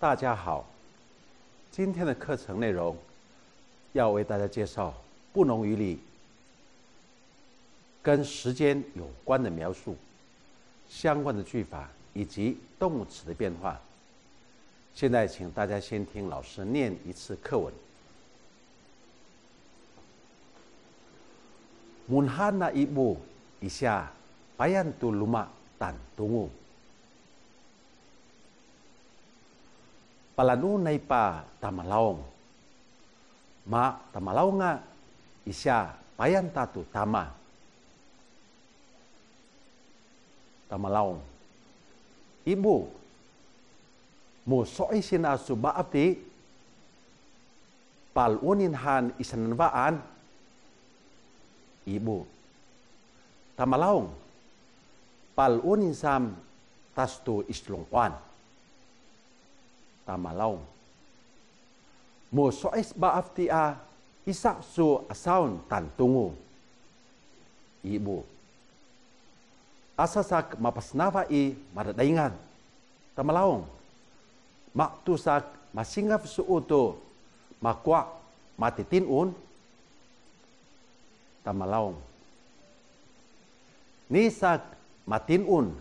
大家好，今天的课程内容要为大家介绍不浓于里跟时间有关的描述、相关的句法以及动词的变化。现在，请大家先听老师念一次课文。Munhana ibu isya payantu luma tantungu. Palanu nay pa tamalaong. Ma tamalaw nga isya payantatu tama. Tamalaong. Ibu, mo so'y sinasubaati palunin han isananbaan ibu. Tamalaong, palunin sam tastu islongwan. Tamalaong, mo so'is baafti a isak su asaun tantungu. Ibu, asasak mapasnawa i madadaingan. Tamalaong, maktusak masingap suuto makwa matitinun tamalaong. Nisak matinun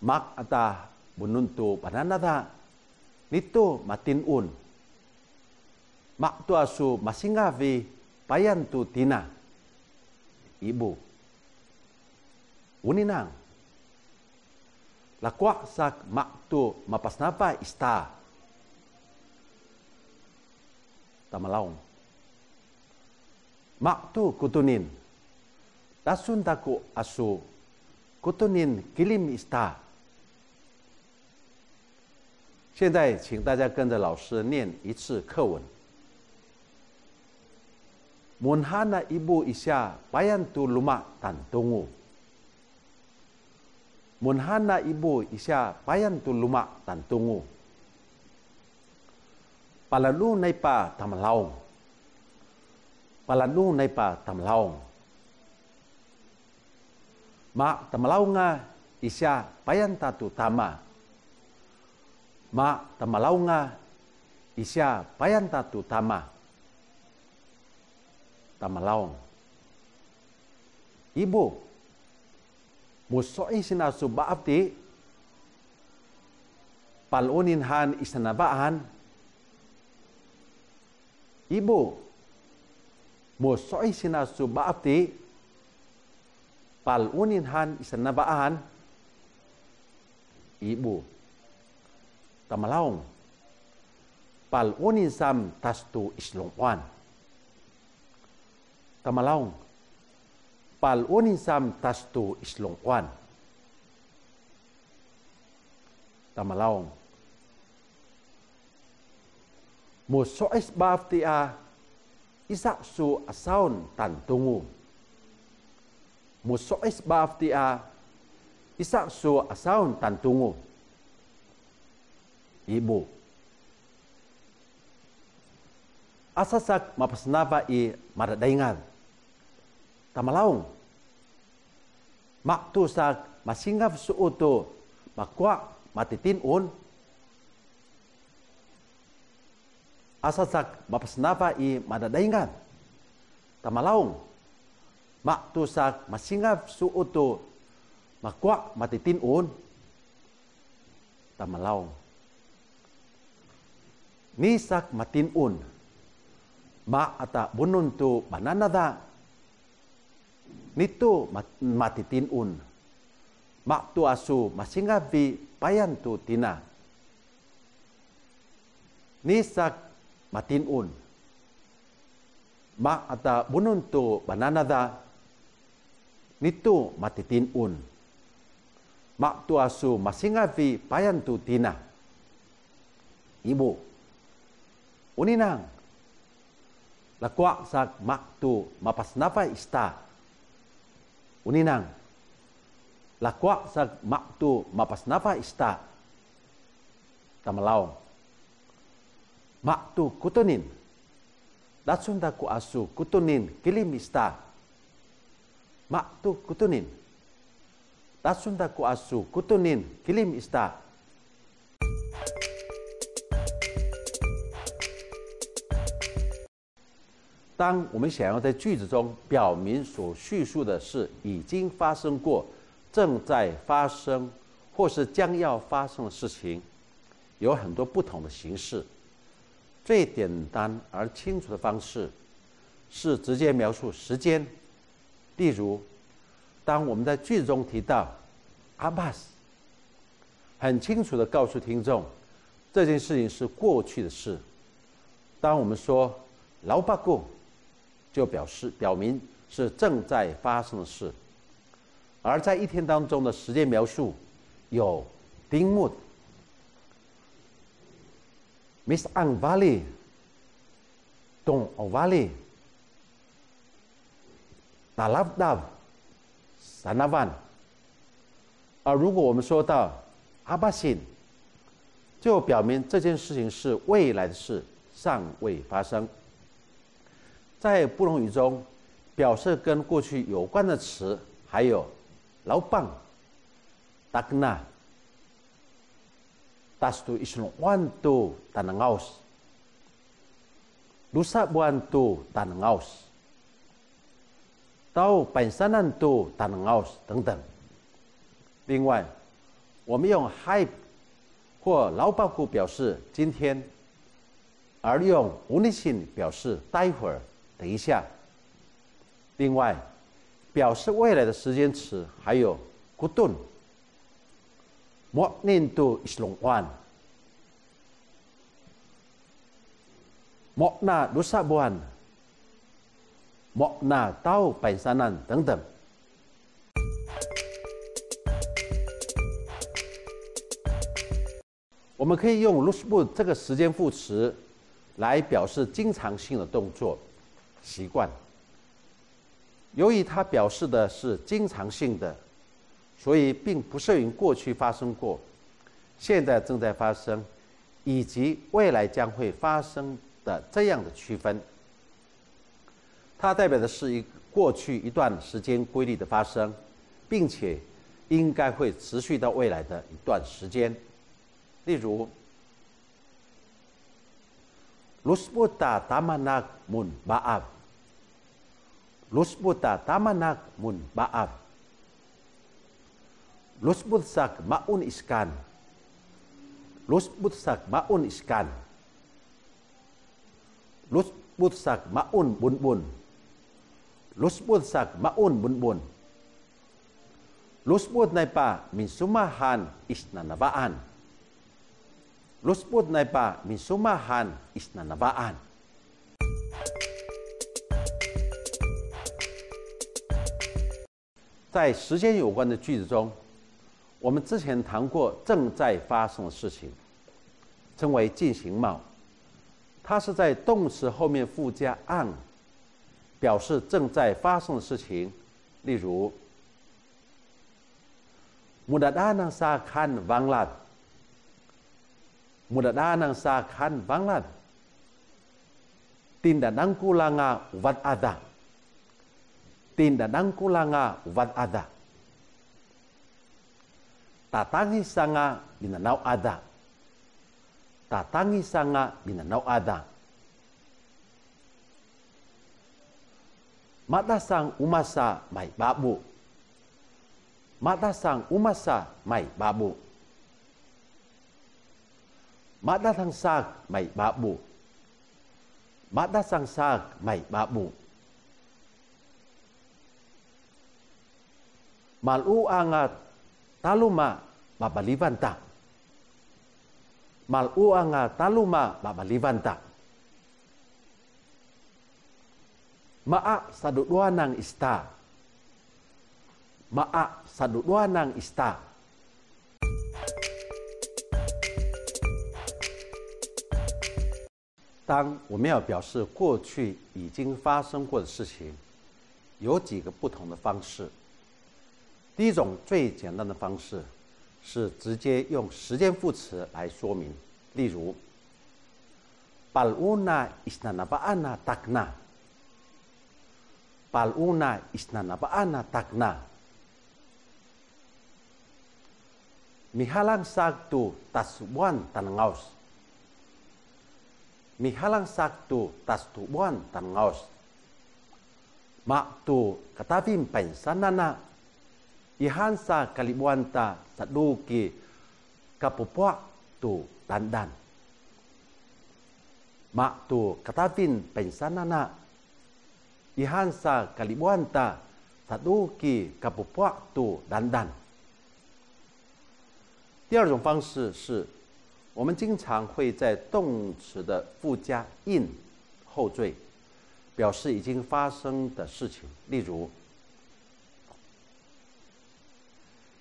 mak ata bununtu pananada nito matinun. Mak tu asu masingavi payantu tina. Ibu. Uninang. Lakwa sak mak tu mapasnapa ista. Tamalaong maktu kutunin tasun taku asu kutunin kilim ista。现在，请大家跟着老师念一次课文。Munhana ibu isya payantu luma tantungu. Munhana ibu isya payantu luma tantungu. Palalu naipa tamlaong. palanu nay pa tamlaong. Ma tamlaonga isya payan tatu tama. Ma tamlaong nga isya payan tatu tama. Tamlaong. Ibu, musoi sinasu baafti palunin han isanabaan. Ibu, mo soy sinasu baafti palunin han isanabaan ibu tamalaong. Palunin sam tastu islongwan. Tamalaong. Palunin sam tastu islongwan. Tamalaong. Muso is bafti a isa su asaun tantungu. Muso is isak su asaun tantungu. Ibu. Asasak mapasnava i maradaingan. Tamalaung. Maktu sak masingaf suuto makwa matitin un asasak mapasnapa i madadaingan. Tamalaong, maktusak masingap suuto makwa matitinun. Tamalaong, nisak matinun, ma ata bunun tu bananada, nito matitinun, maktu asu masingap vi payan tu tina. Nisak matinun. Ma ata bununtu bananada nitu matitinun. Ma tu asu masingavi payantu tina. Ibu uninang lakwa sa maktu mapasnapay ista. Uninang lakwa sa maktu mapasnapay ista. Tamalaong maktu kutunin datsunda ku asu kutunin kilim ista. Maktu kutunin datsunda ku asu kutunin kilim ista. 当我们想要在句子中表明所叙述的是已经发生过、正在发生或是将要发生的事情，有很多不同的形式。最简单而清楚的方式是直接描述时间。例如，当我们在句子中提到阿巴斯，很清楚的告诉听众，这件事情是过去的事。当我们说老巴古。就表示表明是正在发生的事，而在一天当中的时间描述有丁木、Miss Ang Valley、Dong Valley、d a l a v d a v Sanavan。而如果我们说到阿巴辛，就表明这件事情是未来的事，尚未发生。在不同语中，表示跟过去有关的词还有老棒、达格纳、达斯图伊什隆万度达能奥斯、卢萨万度达能奥斯、到本山南度达能奥斯等等。另外，我们用 hype 或老巴库表示今天，而用无力性表示待会儿。等一下。另外，表示未来的时间词还有 “gudun”、“morning to islongwan”、“mokna lusabuan”、“mokna tau pensanan” 等等。我们可以用 “lusbu” 这个时间副词来表示经常性的动作。习惯。由于它表示的是经常性的，所以并不适用过去发生过、现在正在发生以及未来将会发生的这样的区分。它代表的是一过去一段时间规律的发生，并且应该会持续到未来的一段时间。例如 Lusputa tamanak mun baab. Lusputa tamanak mun baab. Lusbutsak maun iskan. Lusbutsak maun iskan. Lusbutsak maun bun bun. Lusput Lusbutsak maun bun-bun. Lusbut naipa min sumahan isnanabaan. baan. Lusbut nai pa misumahan isnanabaan. 在时间有关的句子中，我们之前谈过正在发生的事情，称为进行貌。它是在动词后面附加 on，表示正在发生的事情。例如，muda dana sa kan banglat mudadanang sa kan banglad. Tinda nang kulanga wat ada. Tinda nang kulanga wat ada. Tatangi sanga binanaw ada. Tatangi sanga binanaw ada. Matasang umasa may babo. Matasang umasa may babo. Mada Sangsak sak mai babu. Mada Sangsak mai babu. Malu angat taluma babalivanta. Malu angat taluma babalivan ta. Maa sadudua nang ista. Maa sadudua nang ista. 当我们要表示过去已经发生过的事情，有几个不同的方式。第一种最简单的方式是直接用时间副词来说明，例如，Paluna isnanapaana takna，Paluna isnanapaana takna，Mihalang saktu tasbuan tanangaus，Mihalang saktu tasbuan tanangaus。马杜卡达宾本山那那，伊汉萨卡里万达萨鲁基卡布波杜丹丹，马杜卡达宾本山那那，伊汉萨卡里万达萨鲁基卡布波杜丹丹。第二种方式是， 我们经常会在动词的附加 in 后缀。表示已经发生的事情，例如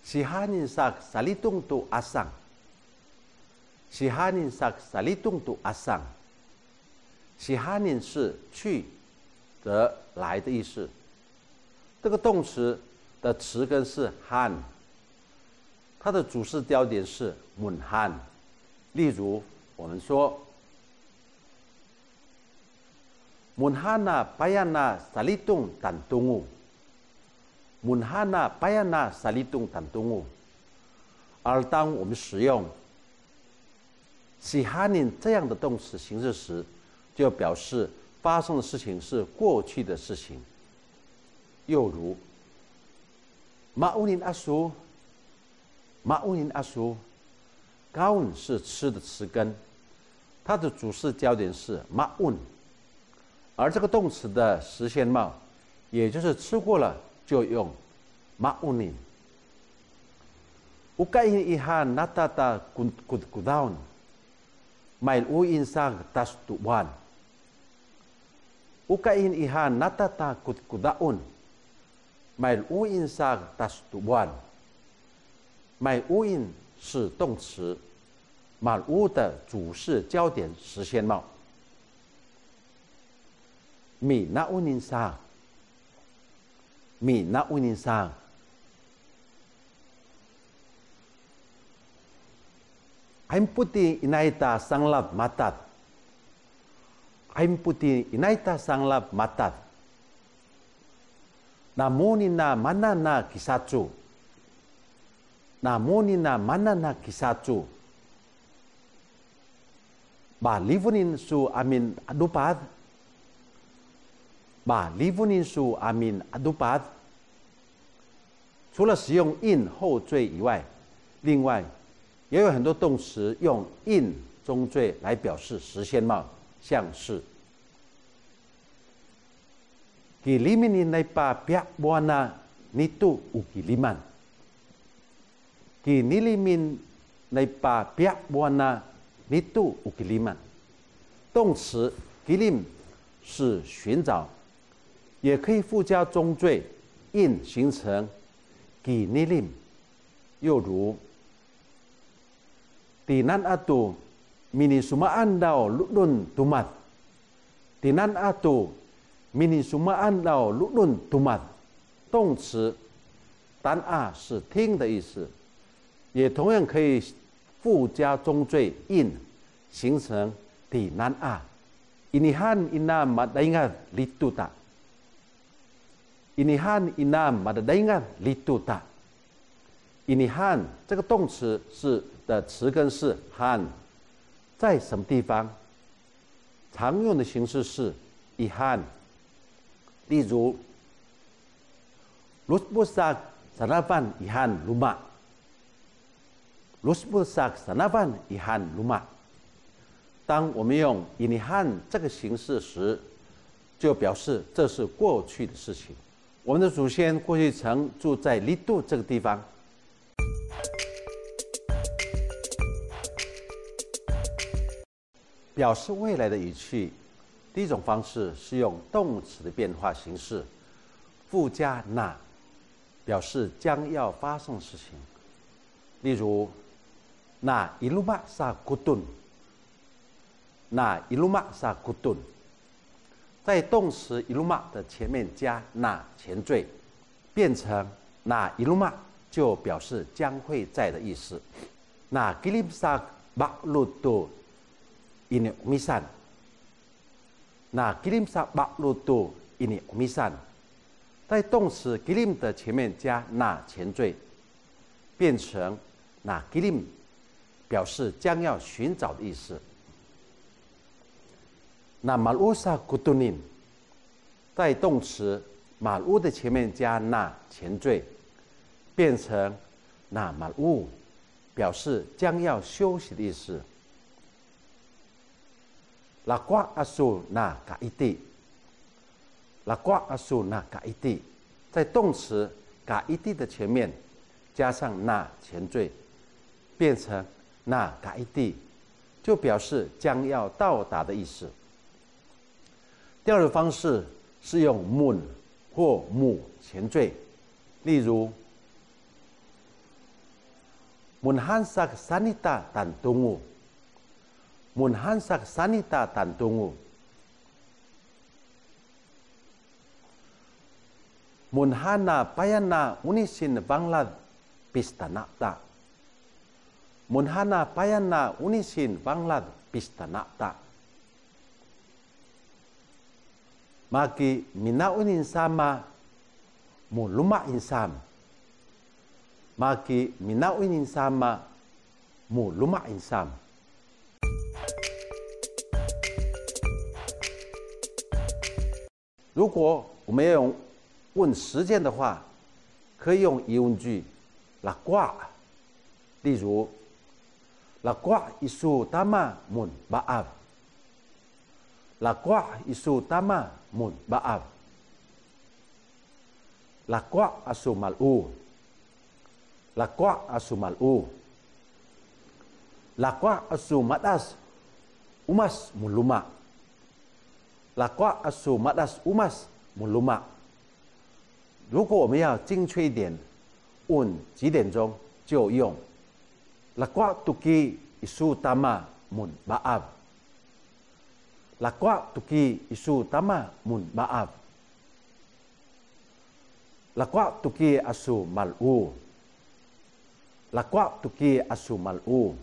，si hanin sak salitung tu asang，si hanin sak salitung tu asang，si hanin 是去则来的意思，这个动词的词根是 han，它的主事焦点是 “muhan” 例如我们说。munhana payana salitung tantungu. munhana payana salitung tantungu. 而当我们使用 sihanin 这样的动词形式时，就表示发生的事情是过去的事情。又如 maunin asu maun 是吃的词根，它的主事焦点是 maun。而这个动词的实现貌，也就是吃过了就用 maunin。Ukain iha natata kud kudaun. Mail uin sang tas tuan. Ukain iha natata kud kudaun. Mail uin sang tas tuan. Mail uin 是动词，满屋的主事焦点实现貌。米那乌宁沙，米那乌宁沙。I'm putting inaita sanglap matat. I'm putting inaita sanglap matat. Namuni na mana na kisatu. Namuni na mana na kisatu. Ba livunin su amin adupat. 把 livunin su amin adupat。除了使用 in 后缀以外，另外也有很多动词用 in 中缀来表示实现貌，像是 gilimin in naipa pia buana nitu ugiliman。gilimin naipa pia buana nitu ugiliman。动词 gilim 是寻找。也可以附加中缀 in 形成 ginilim，又如 dinan atu mini suma andau lulun tumat dinan atu mini suma andau lulun tumat，动词单啊是听的意思，也同样可以附加中缀 in 形成 dinan a inihan ina madaingat lituta。inihan inam madaingan lituta。inihan 这个动词是的词根是汉在什么地方？常用的形式是 ihan。例如，lusbusak sanavan ihan luma。lusbusak sanavan ihan luma。当我们用 inihan 这个形式时，就表示这是过去的事情。我们的祖先过去曾住在利度这个地方。表示未来的语气，第一种方式是用动词的变化形式附加那，表示将要发生的事情。例如，那伊鲁玛萨古顿，那伊鲁玛萨古顿。在动词 iluma 的前面加那前缀，变成那 iluma 就表示将会在的意思。那 gilimsak baklutu ini misan。那 gilimsak baklutu ini misan，在动词 gilim 的前面加那前缀，变成那 gilim，表示将要寻找的意思。那 malusa kutunin，在动词马乌的前面加那前缀，变成那马乌，表示将要休息的意思。拉瓜阿苏那嘎伊蒂，拉瓜阿苏那嘎伊蒂，在动词嘎伊蒂的前面加上那前缀，变成那嘎伊蒂，就表示将要到达的意思。第二个方式是用 moon 或母前缀，例如 munhansak sanita tantungu。munhansak sanita tantungu munhana payana unisin banglad pistanakta munhana payana unisin banglad pistanakta maki minaunin sama muluma insam maki minaunin sama muluma insam 如果我们要用问时间的话，可以用疑问句拉挂，例如 拉挂 isu tama mun baab，拉挂 isu tama mun baab，拉挂 asu malu，拉挂 asu malu，拉挂 asu madas umas muluma。拉瓜阿苏马达斯乌马斯穆鲁马。如果我们要精确一点，问几点钟就用 lakwa tuki isu tama mun baab lakwa tuki isu tama mun baab lakwa tuki asu malu. Lakwa tuki asu malu.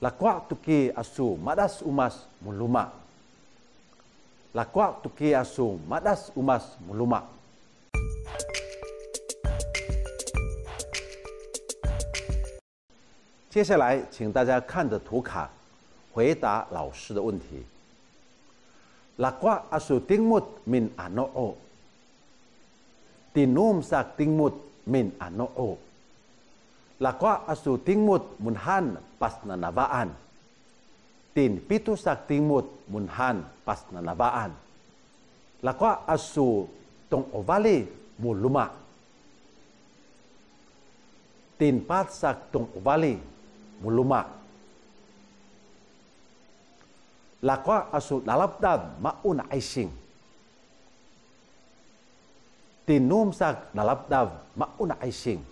Lakwa tuki asu madas umas muluma lakwa tuki asu madas umas muluma thank you 接下来，请大家看着图卡回答老师的问题。Lakwa asu tingmut min anoo. Tinum sak tingmut min anoo. lakwa asu tingmut munhan pas nanabaan. Tin pitu sak tingmut munhan pas nanabaan. Lakwa asu tong ovali muluma. Tin pat sak tong ovali muluma. Lakwa asu lalapdad mauna aising. Tinum sak lalapdad mauna aising.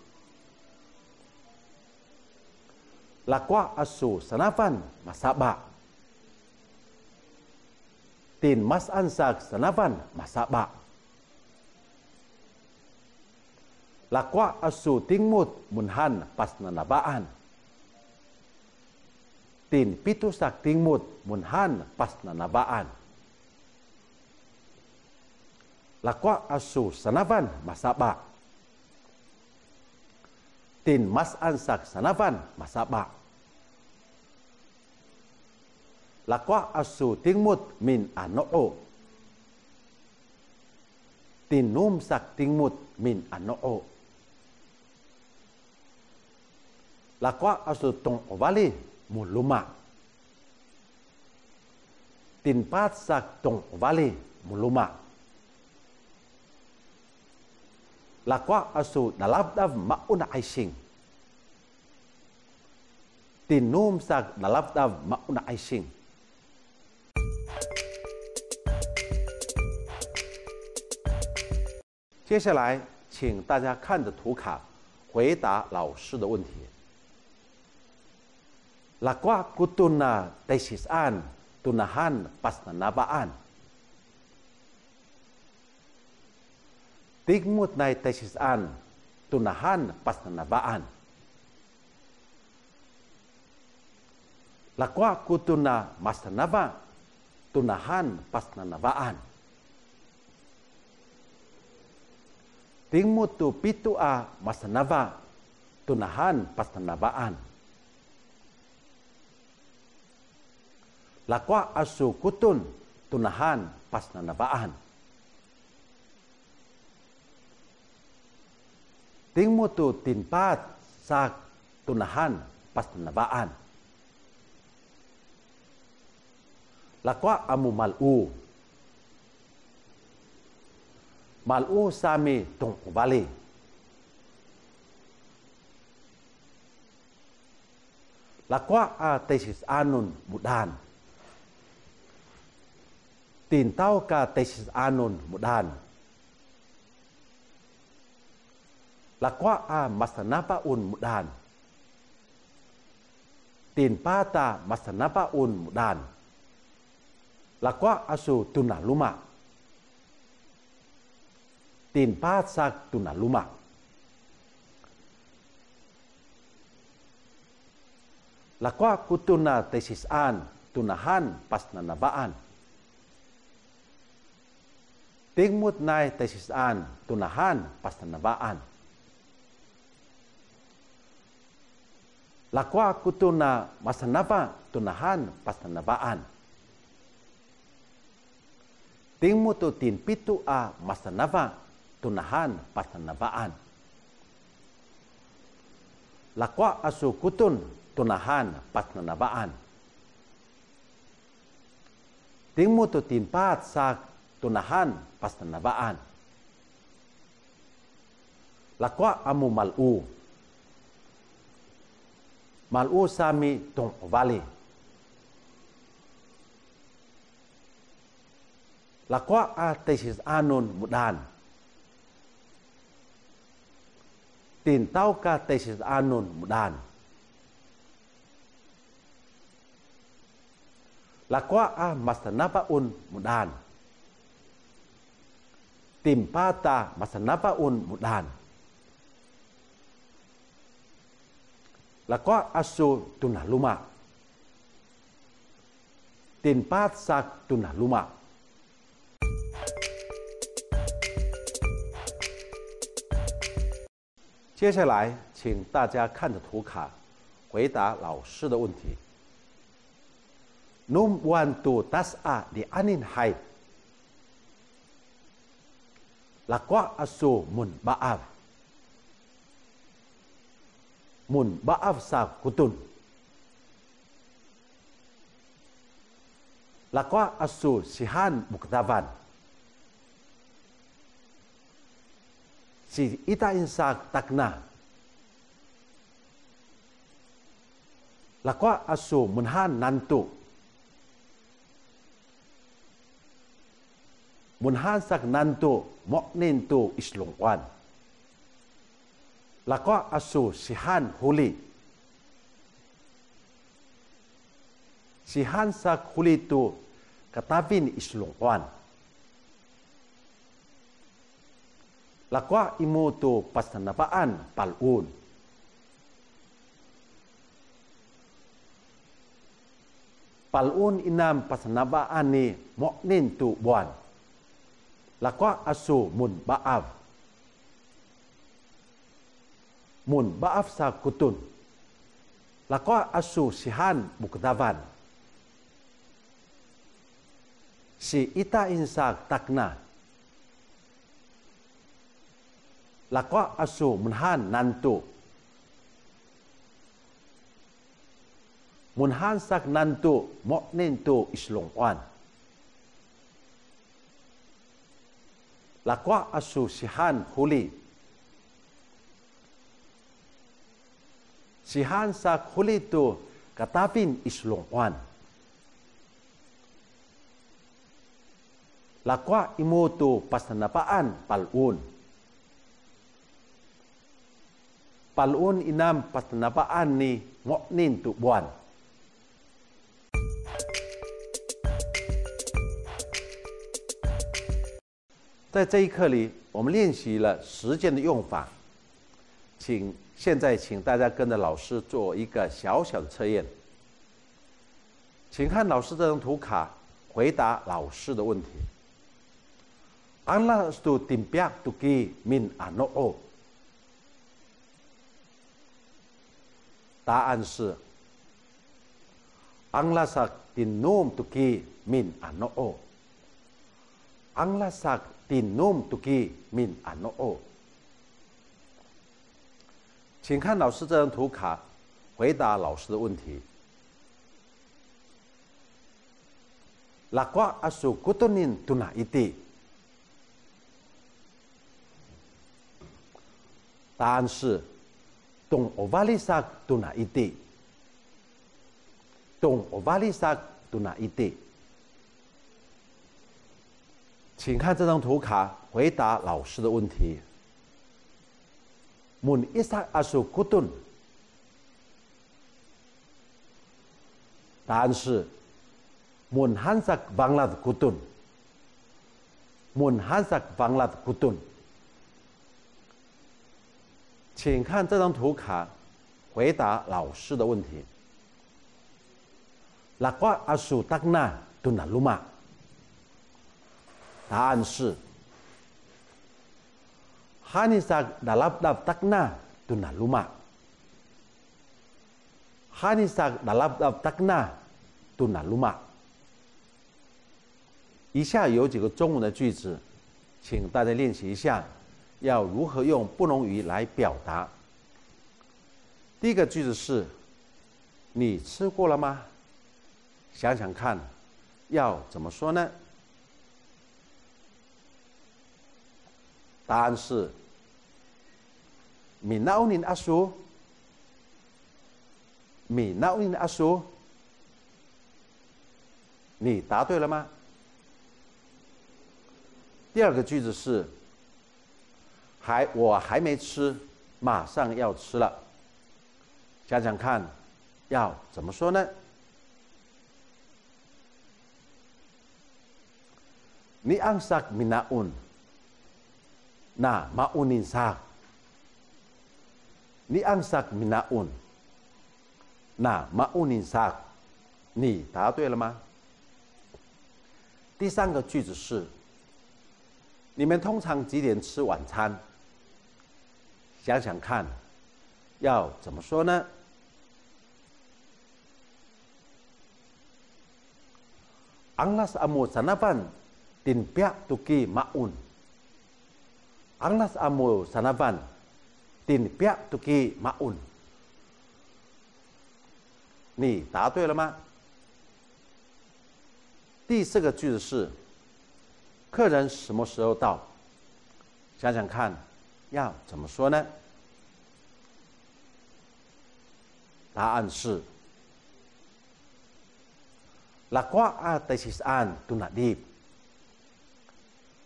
lakwa asu sanafan masaba tin mas ansak sanafan masaba lakwa asu tingmut munhan pas nanabaan tin pitusak tingmut munhan pas nanabaan lakwa asu sanafan masaba tin mas ansak sanafan masaba. Lakwa asu tingmut min anoo. Tin num sak tingmut min anoo. Lakwa asu tong ovali muluma. Tin pat sak tong ovali muluma. lakwa asu nalabdav mauna aising. Tinum sak nalabdav mauna aising. 接下来，请大家看着图卡回答老师的问题。lakwa kutuna tesis tunahan pas na nabaan. Tigmut na tesisan tunahan pas na nabaan. Lakwa kutuna mas na naba tunahan pas na nabaan. Tigmut tu pitu a mas na naba tunahan pas na nabaan. lakwa asu kutun tunahan pas nanabaan. Tingmu tu tinpat sa tunahan pas nanabaan. Lakwa amu malu. Malu sami tung ubali. Lakwa a tesis anun mudan. Tin tau ka tesis anun mudan. Lakwa a masanapa un mudan. Tin pata masanapa un mudan. Lakwa asu tuna luma. Tin pat sak tuna luma. Lakwa kutuna tesis an tunahan pas nanabaan tigmut nai tesisan tunahan pasta nabaan. Lakwa kutu na masanapa tunahan pasta nabaan. Tingmutu tin pitu a masanapa tunahan pasta nabaan. Lakwa asu kutun tunahan pasta nabaan. Tingmutu tin pat sak tunahan pas nanabaan. Lakwa amu malu. Malu sami tong vali. Lakwa a tesis anun mudan. Tin tau ka tesis anun mudan. Lakwa a masanapa un mudan. Timpata masanapa un mudan. Lakwa asu tunaluma, Timpat sak tunaluma 接下来，请大家看着图卡，回答老师的问题。Num wan tu tas a di anin hai. Lakwa asu mun ba'af. Mun ba'af sa kutun. Lakwa asu sihan muktavan. si ita insak takna lakwa asu munhan nantu munhan sak nantu moknin tu islungwan lakwa asu sihan huli sihan sak huli tu katavin islungwan lakwa imu tu pasanapaan palun. Palun inam pasanapaan ni moknin tu buan. Lakwa asu mun baaf. Mun baaf sa kutun. Lakwa asu sihan bukdavan. Si ita insak takna lakwa asu munhan nantu munhan sak nantu moknin tu islongwan lakwa asu sihan huli. Sihan sak huli tu katapin islongwan lakwa imu tu pasanapaan palun. Palun inam patanapaan ni moknin tu buan. 在这一课里我们练习了时间的用法。请现在请大家跟着老师做一个小小的测验。请看老师这张图卡回答老师的问题。安拉萨顶比亚都给命啊诺奥答案是安拉萨顶诺姆都给命啊诺奥安拉萨 tinum tuki min ano. o，请看老师这张图卡，回答老师的问题。Lakwa asu kutunin tuna iti。答案是，don ovalisak tuna iti，don ovalisak tuna iti。请看这张图卡，回答老师的问题。mun isak asu kutun。答案是。mun hansak banglat kutun mun hansak banglat kutun 请看这张图卡，回答老师的问题。Lakwa asu takna tunaluma。答案是：哈尼萨达拉达塔纳杜纳鲁玛，哈尼萨达拉达塔纳杜纳鲁玛。以下有几个中文的句子，请大家练习一下，要如何用不容易来表达。第一个句子是：你吃过了吗？想想看，要怎么说呢？答案是：米那翁的阿叔。米那翁的阿叔，你答对了吗？第二个句子是：还我还没吃，马上要吃了。想想看，要怎么说呢？你讲说米那翁。Na maunin sak. Ni angsak minaun, na maunin sak. 你答对了吗？第三个句子是。你们通常几点吃晚餐？想想看，要怎么说呢？Anglas amu sanapan tin pia tuki maun. Anglas amu sanapan tin pia tuki maun. 你答对了吗？第四个句子是。客人什么时候到？想想看，要怎么说呢？答案是：Lakwa a tesisan tunadib。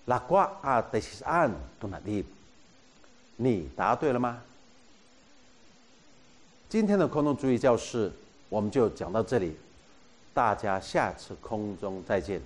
拉瓜啊，德西安多纳利。你答对了吗？今天的空中主义教室我们就讲到这里，大家下次空中再见。